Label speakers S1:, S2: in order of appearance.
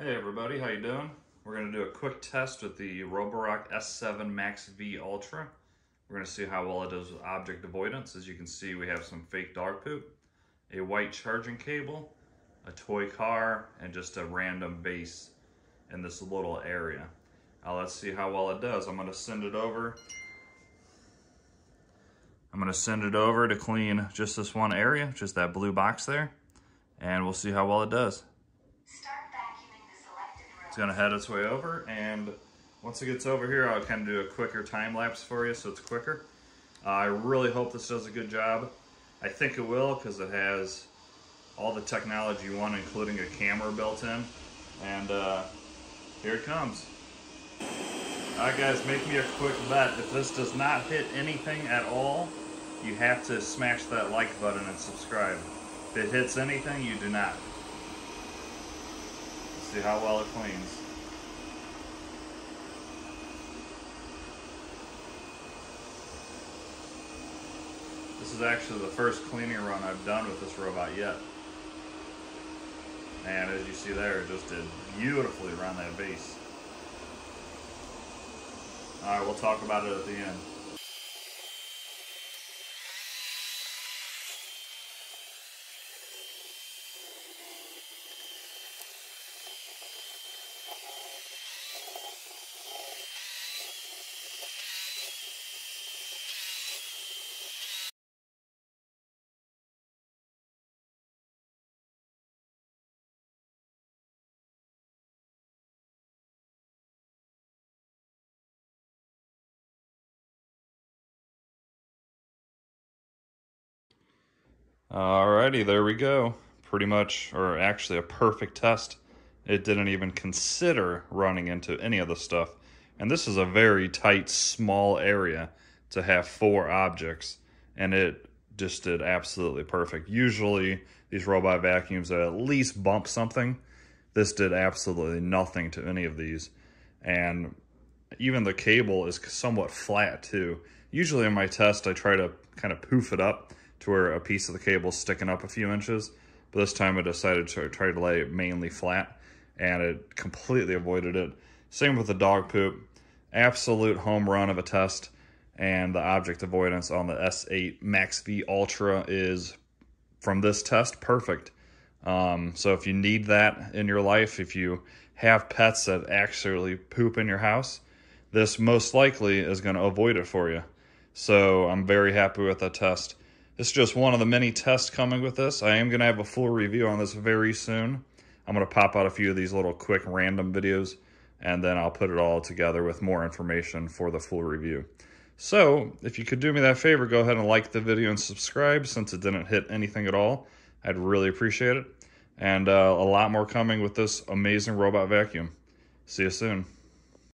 S1: Hey everybody, how you doing? We're going to do a quick test with the Roborock S7 Max V Ultra. We're going to see how well it does with object avoidance. As you can see, we have some fake dog poop, a white charging cable, a toy car, and just a random base in this little area. Now let's see how well it does. I'm going to send it over. I'm going to send it over to clean just this one area, just that blue box there, and we'll see how well it does. It's gonna head its way over and once it gets over here, I'll kind of do a quicker time lapse for you so it's quicker. Uh, I really hope this does a good job. I think it will because it has all the technology you want, including a camera built in. And uh, here it comes. All right guys, make me a quick bet. If this does not hit anything at all, you have to smash that like button and subscribe. If it hits anything, you do not see how well it cleans. This is actually the first cleaning run I've done with this robot yet. And as you see there, it just did beautifully around that base. Alright, we'll talk about it at the end. Alrighty, there we go. Pretty much, or actually a perfect test. It didn't even consider running into any of the stuff. And this is a very tight, small area to have four objects. And it just did absolutely perfect. Usually, these robot vacuums at least bump something. This did absolutely nothing to any of these. And even the cable is somewhat flat too. Usually in my test, I try to kind of poof it up to where a piece of the cable is sticking up a few inches. But this time I decided to try to lay it mainly flat and it completely avoided it. Same with the dog poop. Absolute home run of a test. And the object avoidance on the S8 Max V Ultra is, from this test, perfect. Um, so if you need that in your life, if you have pets that actually poop in your house, this most likely is going to avoid it for you. So I'm very happy with the test. This is just one of the many tests coming with this. I am going to have a full review on this very soon. I'm going to pop out a few of these little quick random videos and then I'll put it all together with more information for the full review. So if you could do me that favor, go ahead and like the video and subscribe since it didn't hit anything at all. I'd really appreciate it. And uh, a lot more coming with this amazing robot vacuum. See you soon.